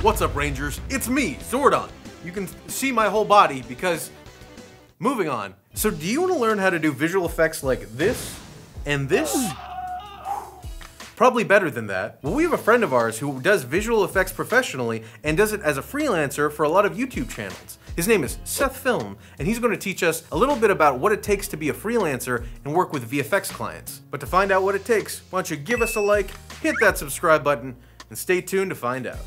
What's up, Rangers? It's me, Zordon. You can see my whole body because. Moving on. So, do you want to learn how to do visual effects like this and this? Probably better than that. Well, we have a friend of ours who does visual effects professionally and does it as a freelancer for a lot of YouTube channels. His name is Seth Film, and he's going to teach us a little bit about what it takes to be a freelancer and work with VFX clients. But to find out what it takes, why don't you give us a like, hit that subscribe button, and stay tuned to find out.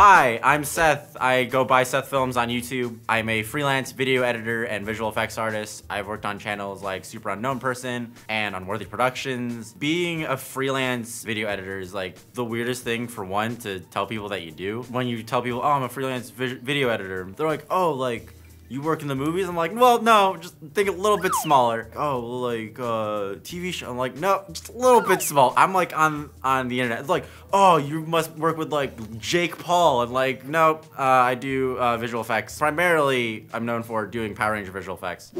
Hi, I'm Seth. I go by Seth Films on YouTube. I'm a freelance video editor and visual effects artist. I've worked on channels like Super Unknown Person and Unworthy Productions. Being a freelance video editor is like the weirdest thing for one to tell people that you do. When you tell people, oh, I'm a freelance vi video editor, they're like, oh, like, you work in the movies? I'm like, well, no, just think a little bit smaller. Oh, like uh, TV show. I'm like, no, just a little bit small. I'm like on on the internet. It's like, oh, you must work with like Jake Paul, and like, no, uh, I do uh, visual effects. Primarily, I'm known for doing Power Ranger visual effects.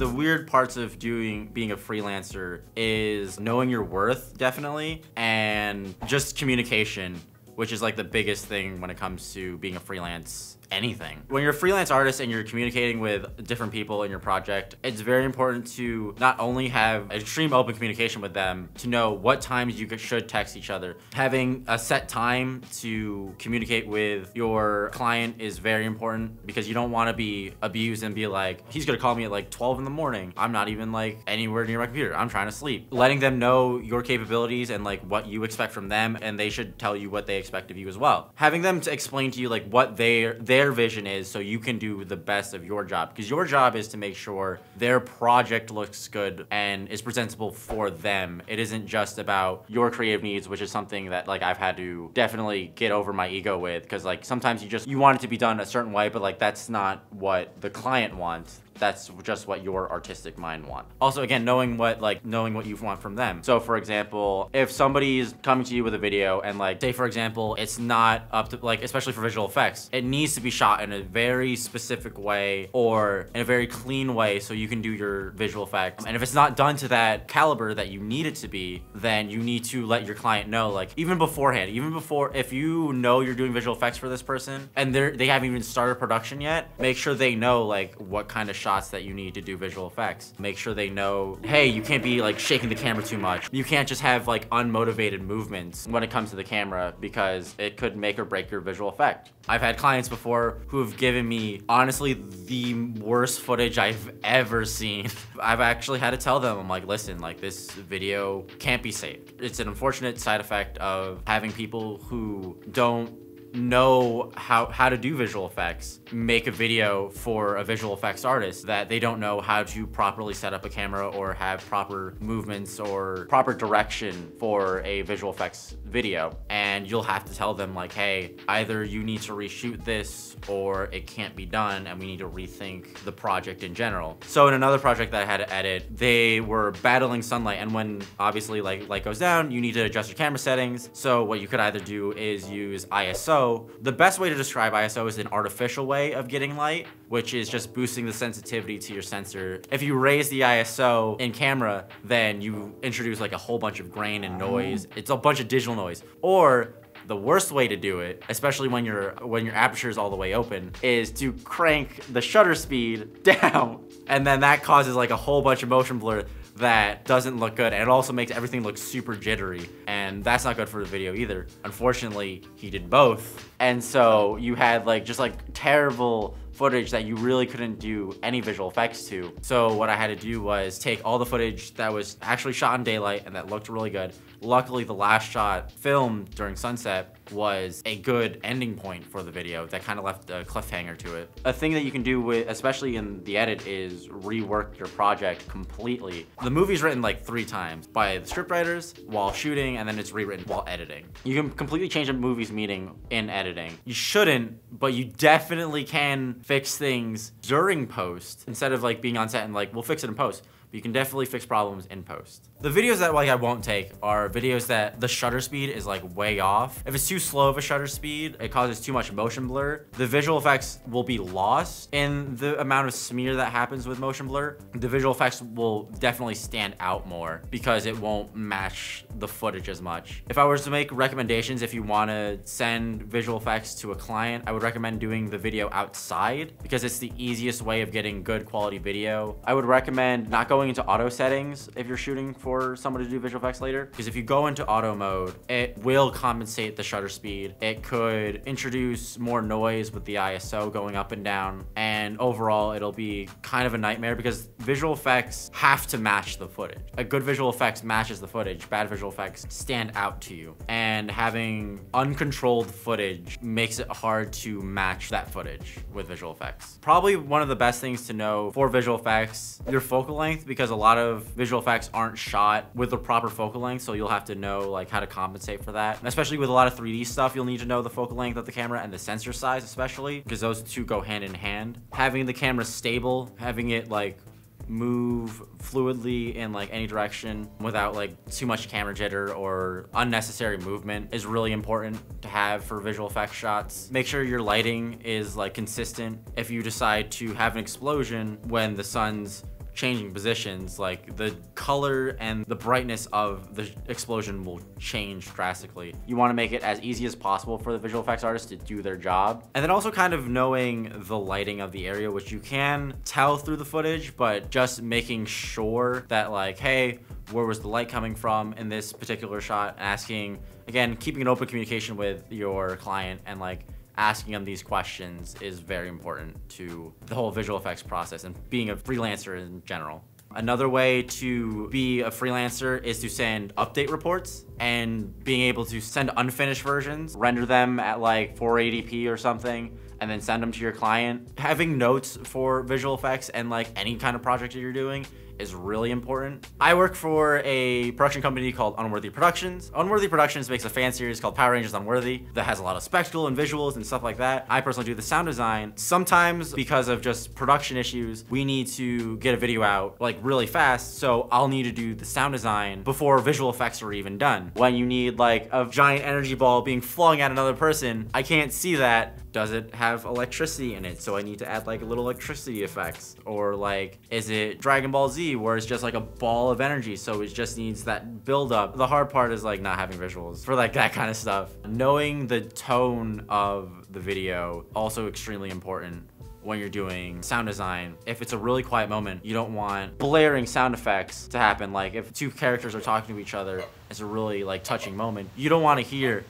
the weird parts of doing being a freelancer is knowing your worth definitely and just communication which is like the biggest thing when it comes to being a freelance anything. When you're a freelance artist and you're communicating with different people in your project, it's very important to not only have extreme open communication with them, to know what times you should text each other. Having a set time to communicate with your client is very important because you don't want to be abused and be like, he's gonna call me at like 12 in the morning. I'm not even like anywhere near my computer. I'm trying to sleep. Letting them know your capabilities and like what you expect from them and they should tell you what they expect of you as well. Having them to explain to you like what they they their vision is so you can do the best of your job. Because your job is to make sure their project looks good and is presentable for them. It isn't just about your creative needs, which is something that like I've had to definitely get over my ego with. Because like sometimes you just, you want it to be done a certain way, but like that's not what the client wants that's just what your artistic mind want. Also, again, knowing what like knowing what you want from them. So, for example, if somebody's coming to you with a video and like, say for example, it's not up to like, especially for visual effects, it needs to be shot in a very specific way or in a very clean way so you can do your visual effects. And if it's not done to that caliber that you need it to be, then you need to let your client know, like even beforehand, even before, if you know you're doing visual effects for this person and they're they haven't even started production yet, make sure they know like what kind of shot shots that you need to do visual effects. Make sure they know, hey, you can't be like shaking the camera too much. You can't just have like unmotivated movements when it comes to the camera because it could make or break your visual effect. I've had clients before who have given me honestly the worst footage I've ever seen. I've actually had to tell them, I'm like, listen, like this video can't be saved. It's an unfortunate side effect of having people who don't know how, how to do visual effects, make a video for a visual effects artist that they don't know how to properly set up a camera or have proper movements or proper direction for a visual effects video. And you'll have to tell them like, hey, either you need to reshoot this or it can't be done and we need to rethink the project in general. So in another project that I had to edit, they were battling sunlight and when obviously like light goes down, you need to adjust your camera settings. So what you could either do is use ISO the best way to describe ISO is an artificial way of getting light, which is just boosting the sensitivity to your sensor. If you raise the ISO in camera, then you introduce like a whole bunch of grain and noise. Oh. It's a bunch of digital noise. Or the worst way to do it, especially when your when your aperture is all the way open, is to crank the shutter speed down. And then that causes like a whole bunch of motion blur that doesn't look good and it also makes everything look super jittery and that's not good for the video either. Unfortunately, he did both. And so you had like just like terrible footage that you really couldn't do any visual effects to. So what I had to do was take all the footage that was actually shot in daylight and that looked really good. Luckily, the last shot filmed during sunset was a good ending point for the video that kind of left a cliffhanger to it. A thing that you can do with, especially in the edit, is rework your project completely. The movie's written like three times by the scriptwriters while shooting, and then it's rewritten while editing. You can completely change a movie's meaning in editing. You shouldn't, but you definitely can fix things during post instead of like being on set and like, we'll fix it in post but you can definitely fix problems in post. The videos that like I won't take are videos that the shutter speed is like way off. If it's too slow of a shutter speed, it causes too much motion blur. The visual effects will be lost in the amount of smear that happens with motion blur. The visual effects will definitely stand out more because it won't match the footage as much. If I was to make recommendations, if you want to send visual effects to a client, I would recommend doing the video outside because it's the easiest way of getting good quality video. I would recommend not going into auto settings if you're shooting for for someone to do visual effects later. Because if you go into auto mode, it will compensate the shutter speed. It could introduce more noise with the ISO going up and down. And overall, it'll be kind of a nightmare because visual effects have to match the footage. A good visual effects matches the footage. Bad visual effects stand out to you. And having uncontrolled footage makes it hard to match that footage with visual effects. Probably one of the best things to know for visual effects, your focal length, because a lot of visual effects aren't shot shot with the proper focal length, so you'll have to know like how to compensate for that. And especially with a lot of 3D stuff, you'll need to know the focal length of the camera and the sensor size especially, because those two go hand in hand. Having the camera stable, having it like move fluidly in like any direction without like too much camera jitter or unnecessary movement is really important to have for visual effects shots. Make sure your lighting is like consistent. If you decide to have an explosion when the sun's changing positions, like the color and the brightness of the explosion will change drastically. You want to make it as easy as possible for the visual effects artist to do their job. And then also kind of knowing the lighting of the area, which you can tell through the footage, but just making sure that like, hey, where was the light coming from in this particular shot? Asking, again, keeping an open communication with your client and like, asking them these questions is very important to the whole visual effects process and being a freelancer in general. Another way to be a freelancer is to send update reports and being able to send unfinished versions, render them at like 480p or something, and then send them to your client. Having notes for visual effects and like any kind of project that you're doing is really important. I work for a production company called Unworthy Productions. Unworthy Productions makes a fan series called Power Rangers Unworthy that has a lot of spectacle and visuals and stuff like that. I personally do the sound design. Sometimes because of just production issues, we need to get a video out like really fast. So I'll need to do the sound design before visual effects are even done. When you need like a giant energy ball being flung at another person, I can't see that does it have electricity in it? So I need to add like a little electricity effects. Or like, is it Dragon Ball Z where it's just like a ball of energy? So it just needs that build up. The hard part is like not having visuals for like that kind of stuff. Knowing the tone of the video, also extremely important when you're doing sound design. If it's a really quiet moment, you don't want blaring sound effects to happen. Like if two characters are talking to each other, it's a really like touching moment. You don't want to hear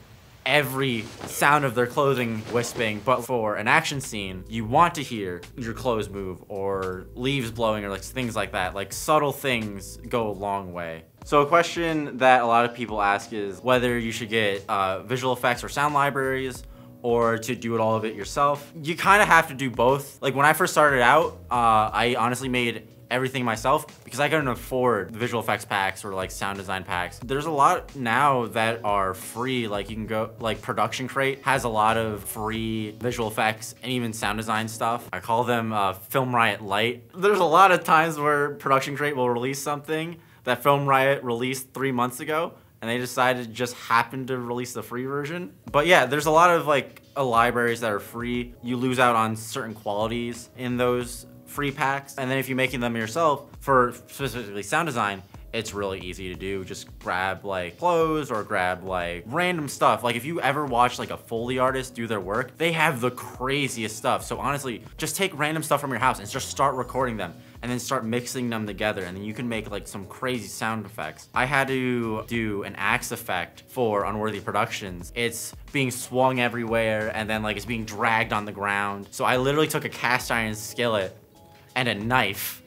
every sound of their clothing wisping, but for an action scene, you want to hear your clothes move or leaves blowing or like things like that. Like subtle things go a long way. So a question that a lot of people ask is whether you should get uh, visual effects or sound libraries or to do it all of it yourself. You kind of have to do both. Like when I first started out, uh, I honestly made everything myself because I couldn't afford visual effects packs or like sound design packs. There's a lot now that are free. Like you can go, like Production Crate has a lot of free visual effects and even sound design stuff. I call them uh, Film Riot Lite. There's a lot of times where Production Crate will release something that Film Riot released three months ago and they decided to just happen to release the free version. But yeah, there's a lot of like uh, libraries that are free. You lose out on certain qualities in those free packs. And then if you're making them yourself for specifically sound design, it's really easy to do. Just grab like clothes or grab like random stuff. Like if you ever watch like a Foley artist do their work, they have the craziest stuff. So honestly, just take random stuff from your house and just start recording them and then start mixing them together and then you can make like some crazy sound effects. I had to do an axe effect for Unworthy Productions. It's being swung everywhere and then like it's being dragged on the ground. So I literally took a cast iron skillet and a knife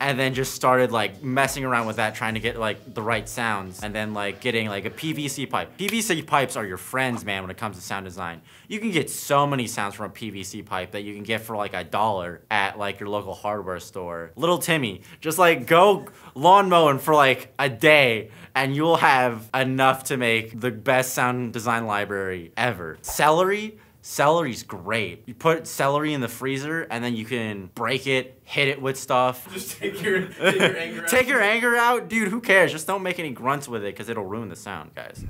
and then just started like messing around with that trying to get like the right sounds and then like getting like a PVC pipe. PVC pipes are your friends man when it comes to sound design. You can get so many sounds from a PVC pipe that you can get for like a dollar at like your local hardware store. Little Timmy, just like go lawn mowing for like a day and you'll have enough to make the best sound design library ever. Celery Celery's great. You put celery in the freezer and then you can break it, hit it with stuff. Just take your, take your anger out. Take your anger out, dude. Who cares? Just don't make any grunts with it because it'll ruin the sound, guys.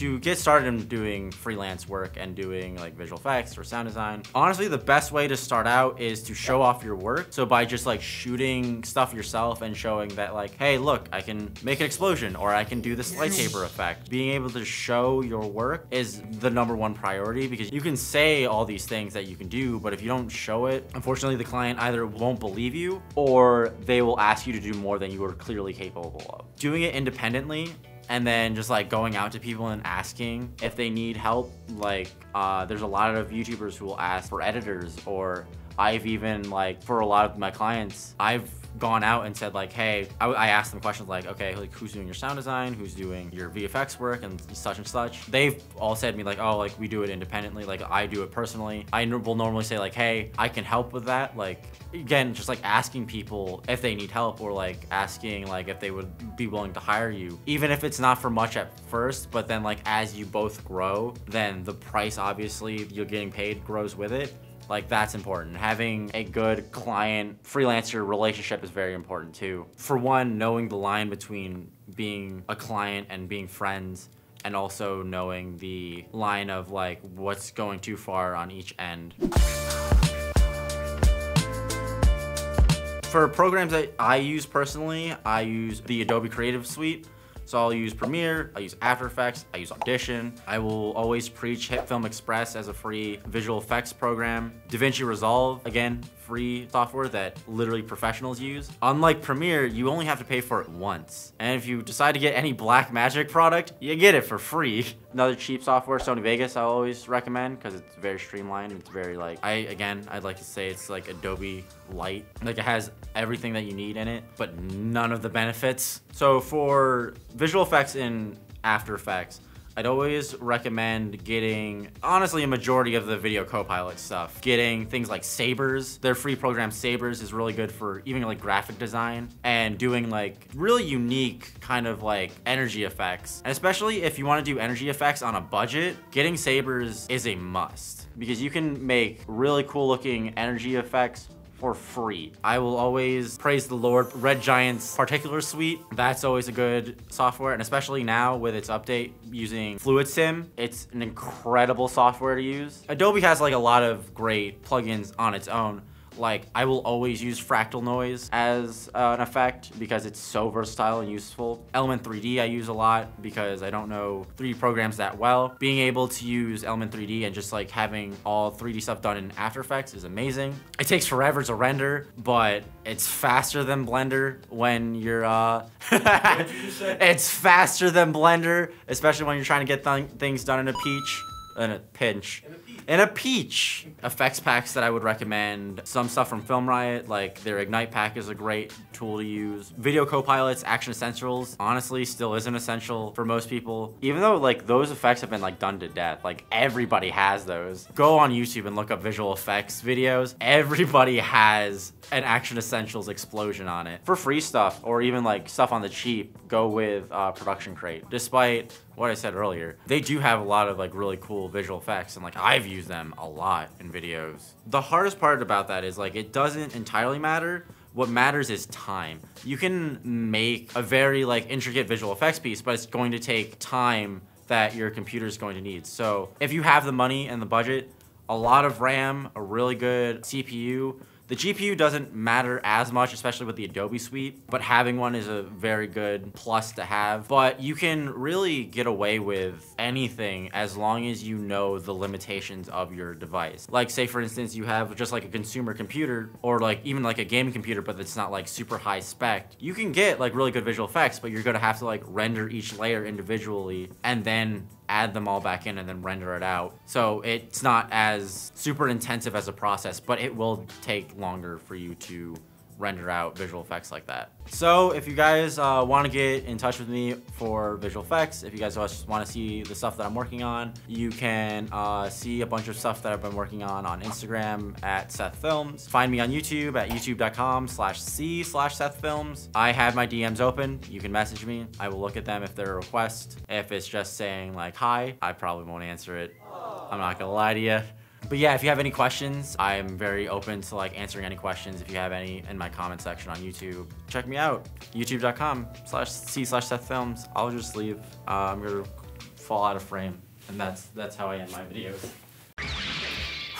To get started in doing freelance work and doing like visual effects or sound design, honestly, the best way to start out is to show off your work. So by just like shooting stuff yourself and showing that like, hey, look, I can make an explosion or I can do this lightsaber effect. Being able to show your work is the number one priority because you can say all these things that you can do, but if you don't show it, unfortunately, the client either won't believe you or they will ask you to do more than you are clearly capable of. Doing it independently and then just like going out to people and asking if they need help. Like, uh, there's a lot of YouTubers who will ask for editors, or I've even like for a lot of my clients, I've gone out and said like, hey, I, I asked them questions like, okay, like who's doing your sound design, who's doing your VFX work, and such and such. They've all said to me like, oh, like we do it independently, like I do it personally. I will normally say like, hey, I can help with that. Like again, just like asking people if they need help or like asking like if they would be willing to hire you, even if it's not for much at first, but then like as you both grow, then the price obviously you're getting paid grows with it. Like that's important. Having a good client freelancer relationship is very important too. For one, knowing the line between being a client and being friends and also knowing the line of like what's going too far on each end. For programs that I use personally, I use the Adobe Creative Suite. So I'll use Premiere, I use After Effects, I use Audition. I will always preach HitFilm Express as a free visual effects program. DaVinci Resolve, again, free software that literally professionals use. Unlike Premiere, you only have to pay for it once. And if you decide to get any Blackmagic product, you get it for free. Another cheap software, Sony Vegas, I always recommend because it's very streamlined. It's very like, I again, I'd like to say it's like Adobe Light. Like it has everything that you need in it, but none of the benefits. So for visual effects in After Effects, I'd always recommend getting, honestly, a majority of the video copilot stuff. Getting things like Sabers. Their free program Sabers is really good for even like graphic design and doing like really unique kind of like energy effects. And especially if you want to do energy effects on a budget, getting Sabers is a must because you can make really cool looking energy effects for free. I will always praise the Lord. Red Giant's Particular Suite, that's always a good software, and especially now with its update using Fluid Sim, it's an incredible software to use. Adobe has like a lot of great plugins on its own, like I will always use fractal noise as uh, an effect because it's so versatile and useful. Element 3D I use a lot because I don't know 3D programs that well. Being able to use Element 3D and just like having all 3D stuff done in After Effects is amazing. It takes forever to render, but it's faster than Blender when you're uh it's faster than Blender, especially when you're trying to get th things done in a peach in a pinch. In a In a peach. Effects packs that I would recommend. Some stuff from Film Riot, like their Ignite pack is a great tool to use. Video Copilots, Action Essentials, honestly still isn't essential for most people. Even though like those effects have been like done to death. Like everybody has those. Go on YouTube and look up visual effects videos. Everybody has an Action Essentials explosion on it. For free stuff or even like stuff on the cheap, go with uh, Production Crate. Despite what I said earlier, they do have a lot of like really cool visual effects and like I've used them a lot in videos. The hardest part about that is like it doesn't entirely matter. What matters is time. You can make a very like intricate visual effects piece, but it's going to take time that your computer is going to need. So if you have the money and the budget, a lot of RAM, a really good CPU, the GPU doesn't matter as much, especially with the Adobe suite, but having one is a very good plus to have. But you can really get away with anything as long as you know the limitations of your device. Like say for instance, you have just like a consumer computer or like even like a gaming computer, but it's not like super high spec. You can get like really good visual effects, but you're gonna have to like render each layer individually and then add them all back in and then render it out. So it's not as super intensive as a process, but it will take longer for you to render out visual effects like that. So if you guys uh, want to get in touch with me for visual effects, if you guys want to see the stuff that I'm working on, you can uh, see a bunch of stuff that I've been working on on Instagram at Seth Films. Find me on YouTube at youtube.com slash C slash Seth Films. I have my DMs open. You can message me. I will look at them if they're a request. If it's just saying like hi, I probably won't answer it. I'm not gonna lie to you. But yeah, if you have any questions, I'm very open to like answering any questions. If you have any in my comment section on YouTube, check me out. YouTube.com slash C slash Seth Films. I'll just leave. Uh, I'm gonna fall out of frame. And that's that's how I end my videos.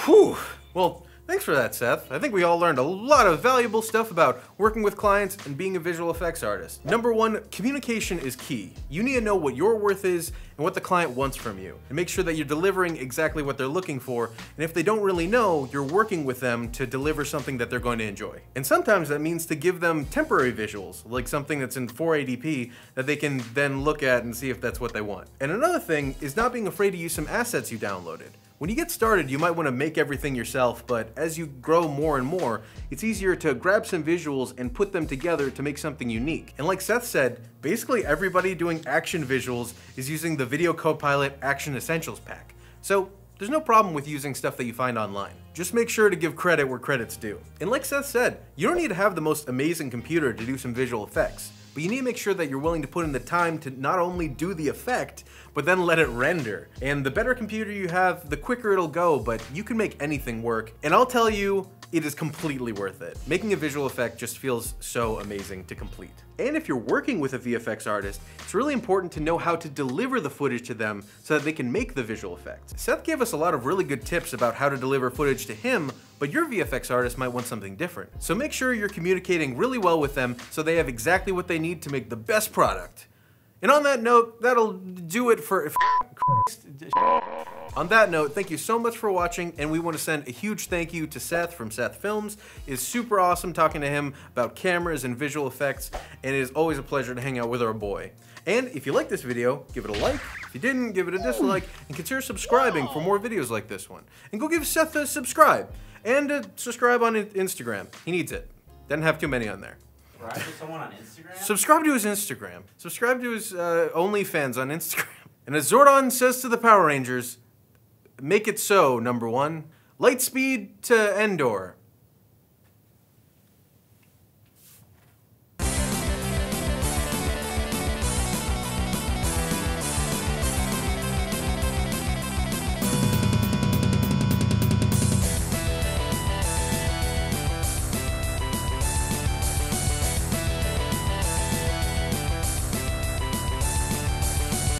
Whew. Well, thanks for that, Seth. I think we all learned a lot of valuable stuff about working with clients and being a visual effects artist. Number one, communication is key. You need to know what your worth is and what the client wants from you, and make sure that you're delivering exactly what they're looking for. And if they don't really know, you're working with them to deliver something that they're going to enjoy. And sometimes that means to give them temporary visuals, like something that's in 480p that they can then look at and see if that's what they want. And another thing is not being afraid to use some assets you downloaded. When you get started, you might want to make everything yourself, but as you grow more and more, it's easier to grab some visuals and put them together to make something unique. And like Seth said, basically everybody doing action visuals is using the Video Copilot Action Essentials pack. So there's no problem with using stuff that you find online. Just make sure to give credit where credit's due. And like Seth said, you don't need to have the most amazing computer to do some visual effects but you need to make sure that you're willing to put in the time to not only do the effect, but then let it render. And the better computer you have, the quicker it'll go, but you can make anything work. And I'll tell you, it is completely worth it. Making a visual effect just feels so amazing to complete. And if you're working with a VFX artist, it's really important to know how to deliver the footage to them so that they can make the visual effects. Seth gave us a lot of really good tips about how to deliver footage to him, but your VFX artist might want something different. So make sure you're communicating really well with them so they have exactly what they need to make the best product. And on that note, that'll do it for. On that note, thank you so much for watching, and we want to send a huge thank you to Seth from Seth Films. It's super awesome talking to him about cameras and visual effects, and it is always a pleasure to hang out with our boy. And if you like this video, give it a like. If you didn't, give it a dislike, and consider subscribing for more videos like this one. And go give Seth a subscribe, and uh, subscribe on Instagram. He needs it. Doesn't have too many on there. Subscribe to someone on Instagram? Subscribe to his Instagram. Subscribe to his uh, OnlyFans on Instagram. And as Zordon says to the Power Rangers, make it so, number one. Lightspeed to Endor.